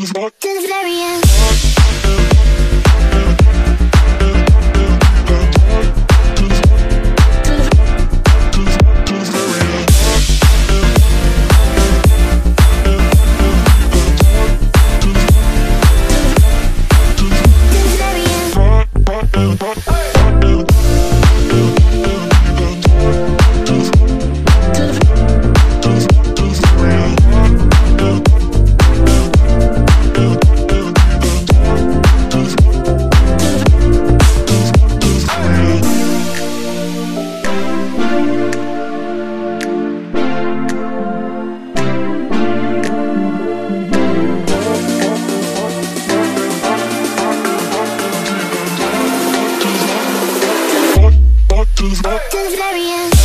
she's not she's not Delirious